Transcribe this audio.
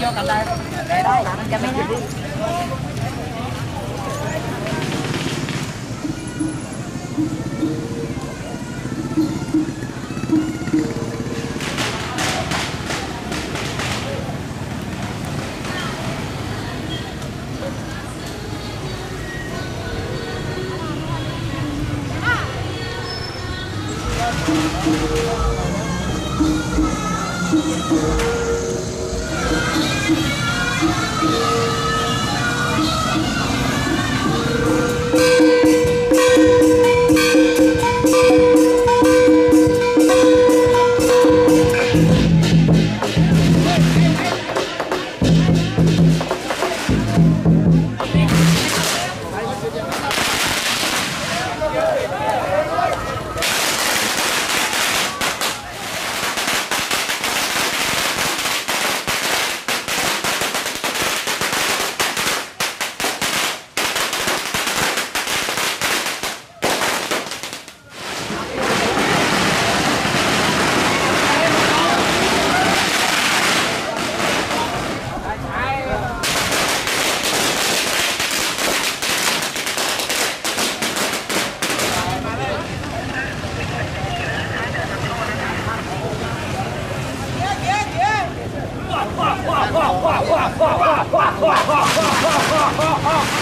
vô cầm đây để đâu? Cầm cho mấy nhá 哈哈哈哈哈哈哈哈